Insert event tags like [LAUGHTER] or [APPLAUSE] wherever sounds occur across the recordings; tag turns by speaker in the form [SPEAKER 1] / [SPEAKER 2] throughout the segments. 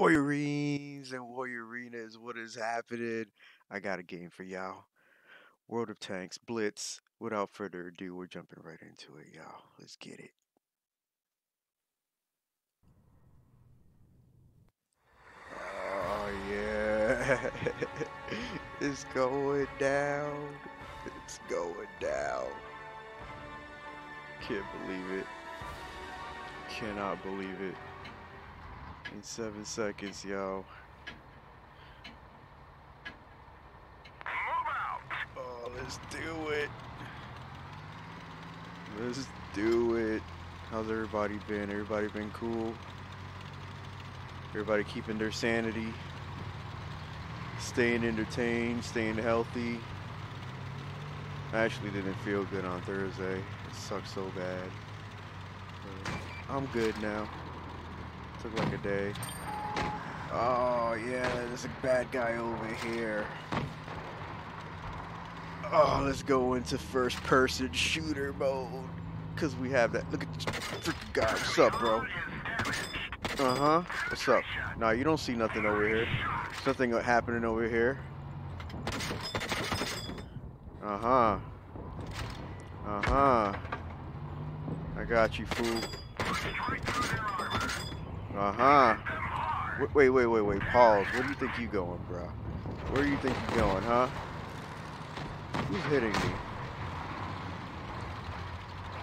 [SPEAKER 1] Warriorenes and Warriorenas, what is happening? I got a game for y'all. World of Tanks Blitz. Without further ado, we're jumping right into it, y'all. Let's get it. Oh yeah. [LAUGHS] it's going down. It's going down. Can't believe it. Cannot believe it. In seven seconds, yo. Oh, let's do it. Let's do it. How's everybody been? Everybody been cool? Everybody keeping their sanity? Staying entertained, staying healthy? I actually didn't feel good on Thursday. It sucked so bad. But I'm good now. Took like a day. Oh yeah, there's a bad guy over here. Oh, let's go into first person shooter mode. Cause we have that. Look at this freaking guy. What's up, bro? Uh-huh. What's up? Nah, you don't see nothing over here. There's nothing happening over here. Uh-huh. Uh-huh. I got you, fool. Uh-huh. Wait, wait, wait, wait. Pause. Where do you think you going, bro? Where do you think you going, huh? Who's hitting me?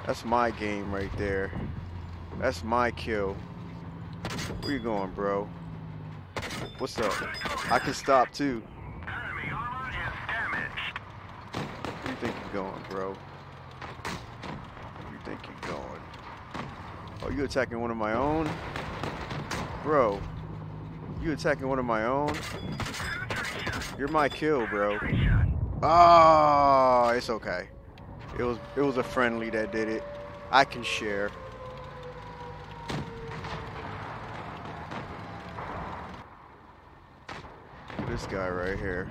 [SPEAKER 1] That's my game right there. That's my kill. Where you going, bro? What's up? I can stop too. Where you think you're going, bro? Where you think you're going? Oh, you attacking one of my own? Bro, you attacking one of my own? You're my kill, bro. Oh, it's okay. It was it was a friendly that did it. I can share. This guy right here.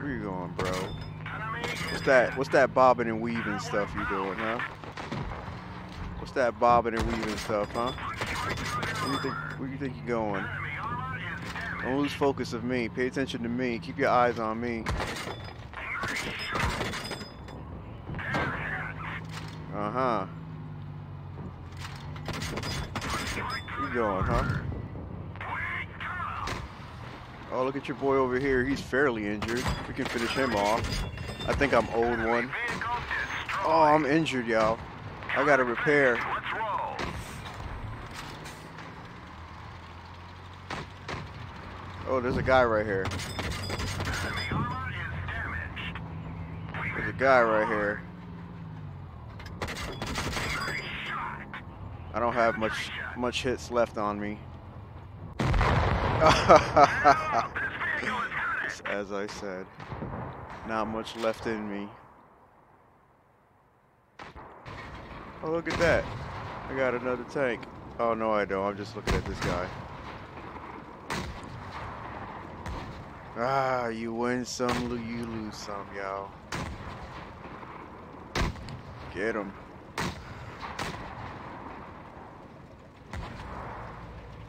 [SPEAKER 1] Where you going, bro? What's that? What's that bobbing and weaving stuff you doing, huh? That bobbing and weaving stuff, huh? Where you think? Where you think you're going? Don't lose focus of me. Pay attention to me. Keep your eyes on me. Uh-huh. You going, huh? Oh, look at your boy over here. He's fairly injured. We can finish him off. I think I'm old one. Oh, I'm injured, y'all. I gotta repair. Oh, there's a guy right here. There's a guy right here. I don't have much much hits left on me. [LAUGHS] As I said, not much left in me. Oh, look at that. I got another tank. Oh, no, I don't. I'm just looking at this guy. Ah, you win some, you lose some, y'all. Get him.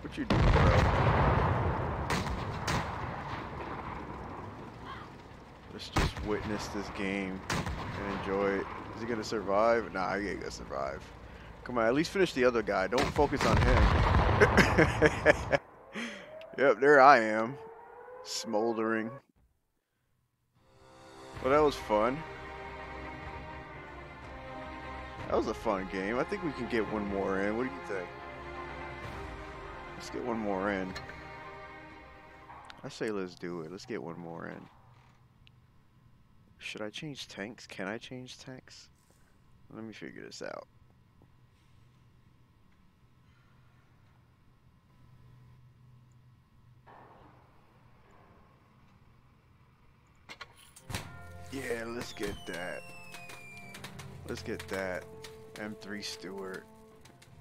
[SPEAKER 1] What you doing, bro? Let's just witness this game and enjoy it. Is he gonna survive? Nah, he ain't gonna survive. Come on, at least finish the other guy. Don't focus on him. [LAUGHS] yep, there I am. Smoldering. Well, that was fun. That was a fun game. I think we can get one more in. What do you think? Let's get one more in. I say let's do it. Let's get one more in. Should I change tanks? Can I change tanks? Let me figure this out. Yeah, let's get that. Let's get that. M3 Stuart.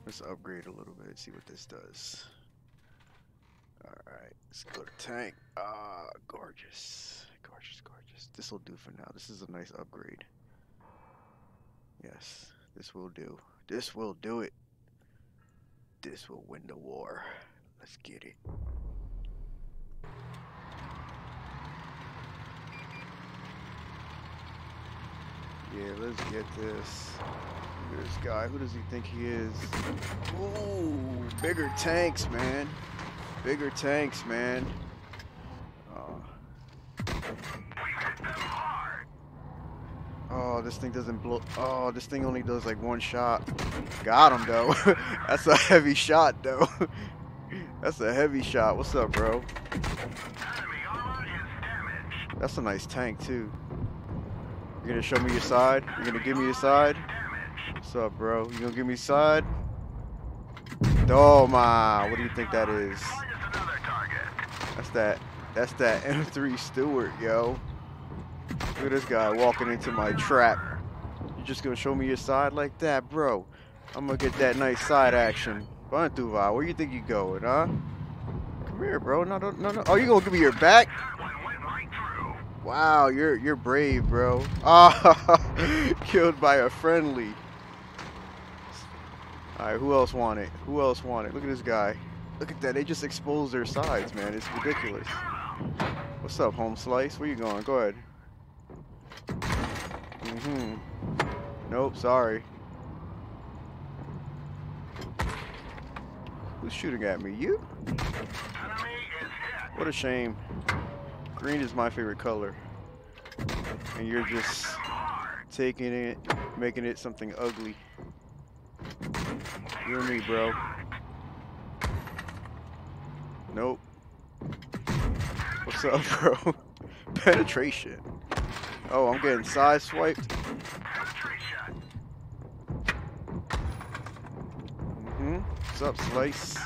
[SPEAKER 1] Let's upgrade a little bit, and see what this does. Alright, let's go to tank. Ah, gorgeous. Gorgeous, gorgeous. This will do for now. This is a nice upgrade. Yes, this will do. This will do it. this will win the war. Let's get it. Yeah, let's get this. Look at this guy. Who does he think he is? Ooh, bigger tanks, man. Bigger tanks, man. Oh. this thing doesn't blow. Oh, this thing only does like one shot. Got him, though. [LAUGHS] That's a heavy shot, though. [LAUGHS] That's a heavy shot. What's up, bro? That's a nice tank, too. You're gonna show me your side? You're gonna give me your side? What's up, bro? You gonna give me side? Oh my, what do you think that is? That's that, that's that M3 Stuart, yo. Look at this guy walking into my trap. You just gonna show me your side like that, bro? I'm gonna get that nice side action. Bantuva, where you think you going, huh? Come here, bro. No, no, no. Oh, you gonna give me your back? Wow, you're you're brave, bro. [LAUGHS] Ah, [LAUGHS] killed by a friendly. All right, who else want it? Who else want it? Look at this guy. Look at that. They just exposed their sides, man. It's ridiculous. What's up, home slice? Where you going? Go ahead. Mm-hmm. Nope, sorry. Who's shooting at me? You? What a shame. Green is my favorite color. And you're just taking it, making it something ugly. You and me, bro. Nope. What's up, [LAUGHS] bro? Penetration. Oh, I'm getting side swiped. Mm-hmm. What's up, Slice?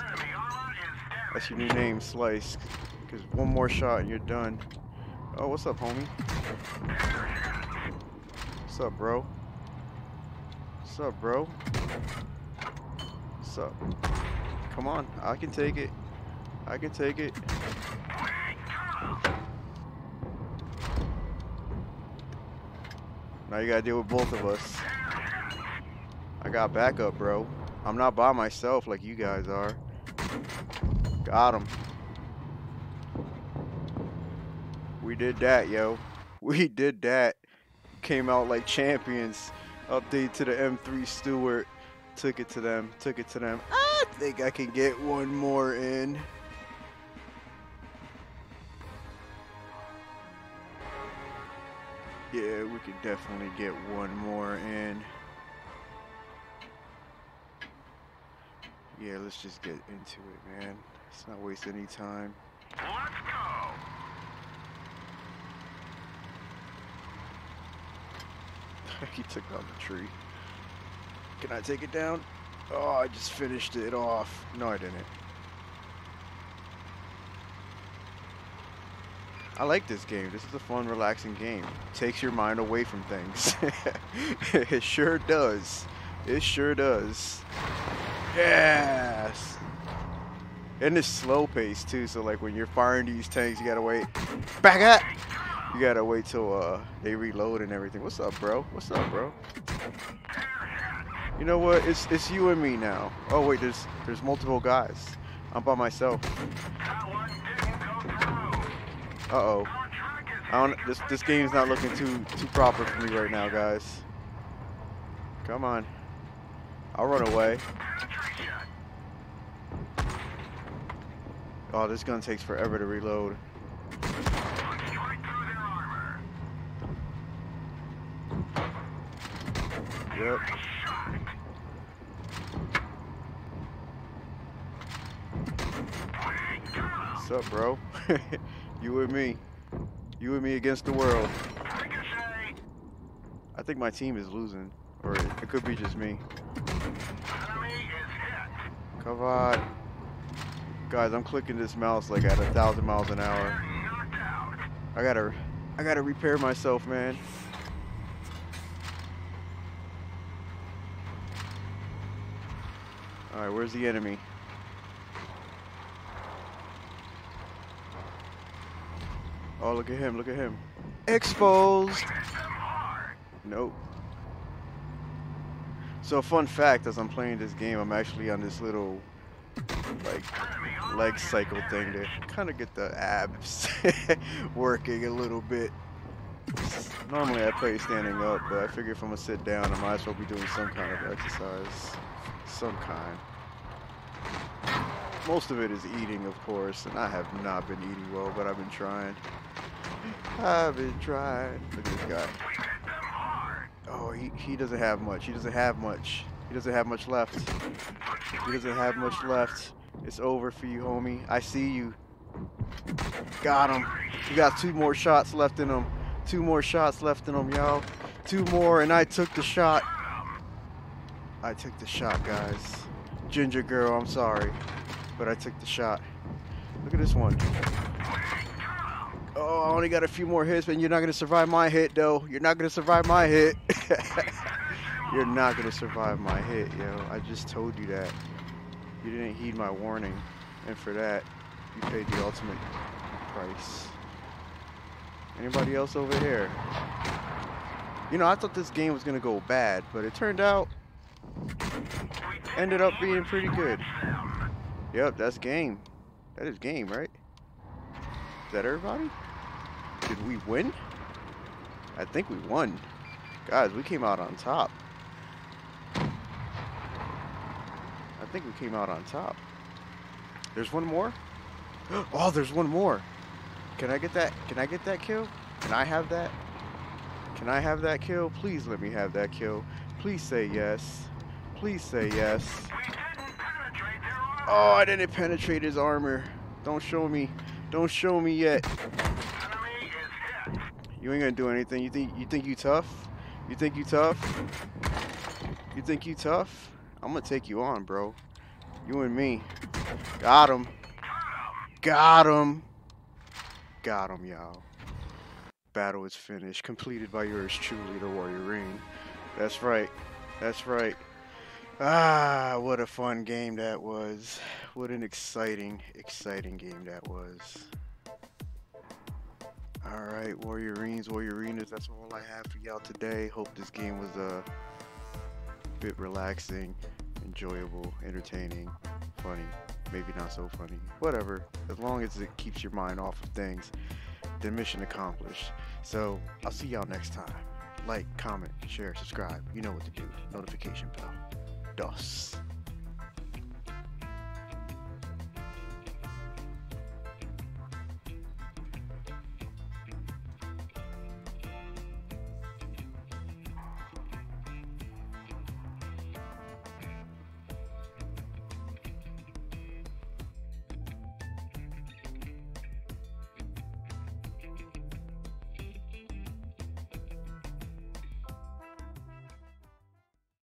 [SPEAKER 1] That's your new name, Slice. Because one more shot and you're done. Oh, what's up, homie? What's up, bro? What's up, bro? What's up? Come on, I can take it. I can take it. Now you gotta deal with both of us. I got backup, bro. I'm not by myself like you guys are. Got him. We did that, yo. [LAUGHS] We did that. Came out like champions. Update to the M3 Stuart. Took it to them. Took it to them. I think I can get one more in. Yeah, we could definitely get one more in. Yeah, let's just get into it, man. Let's not waste any time.
[SPEAKER 2] Let's go. [LAUGHS]
[SPEAKER 1] he took down the tree. Can I take it down? Oh, I just finished it off. No, I didn't. I like this game. This is a fun, relaxing game. Takes your mind away from things. [LAUGHS] it sure does. It sure does. Yes. And it's slow pace too, so like when you're firing these tanks, you gotta wait. Back up! You gotta wait till uh, they reload and everything. What's up, bro? What's up, bro? You know what? It's it's you and me now. Oh wait, there's there's multiple guys. I'm by myself. Uh oh. I don't. This this game's not looking too too proper for me right now, guys. Come on. I'll run away. Oh, this gun takes forever to reload. Yep. What's up, bro? [LAUGHS] you and me. You and me against the world. I think my team is losing. Or it, it could be just me. Come on. Guys, I'm clicking this mouse like at a thousand miles an hour. I gotta I gotta repair myself, man. Alright, where's the enemy? Oh, look at him, look at him. Exposed! Nope. So, fun fact, as I'm playing this game, I'm actually on this little like leg cycle thing to kind of get the abs [LAUGHS] working a little bit. Normally I play standing up, but I figure if I'm gonna sit down, I might as well be doing some kind of exercise. Some kind. Most of it is eating, of course, and I have not been eating well, but I've been trying. I've been trying. Look at this guy. Oh, he, he doesn't have much. He doesn't have much. He doesn't have much left. He doesn't have much left. It's over for you, homie. I see you. Got him. He got two more shots left in him. Two more shots left in him, y'all. Two more, and I took the shot. I took the shot, guys. Ginger girl, I'm sorry. But I took the shot. Look at this one. Oh, I only got a few more hits, but you're not going to survive my hit, though. You're not going to survive my hit. [LAUGHS] you're not going to survive my hit, yo. I just told you that. You didn't heed my warning. And for that, you paid the ultimate price. Anybody else over here? You know, I thought this game was going to go bad, but it turned out ended up being pretty good. Yep, that's game. That is game, right? Is that everybody? Did we win? I think we won. Guys, we came out on top. I think we came out on top. There's one more? [GASPS] Oh, there's one more. Can I get that? Can I get that kill? Can I have that? Can I have that kill? Please let me have that kill. Please say yes. Please say yes. Oh, I didn't penetrate his armor. Don't show me. Don't show me yet. You ain't gonna do anything. You think you think you tough? You think you tough? You think you tough? I'm gonna take you on, bro. You and me. Got him. Got him. Got him, y'all. Battle is finished. Completed by yours truly, the Warriorene. That's right. That's right. Ah, what a fun game that was. What an exciting, exciting game that was. Alright, Warriorenes, Warriorenas, that's all I have for y'all today. Hope this game was a bit relaxing, enjoyable, entertaining, funny. Maybe not so funny. Whatever. As long as it keeps your mind off of things, then mission accomplished. So, I'll see y'all next time. Like, comment, share, subscribe. You know what to do. Notification bell. Dos.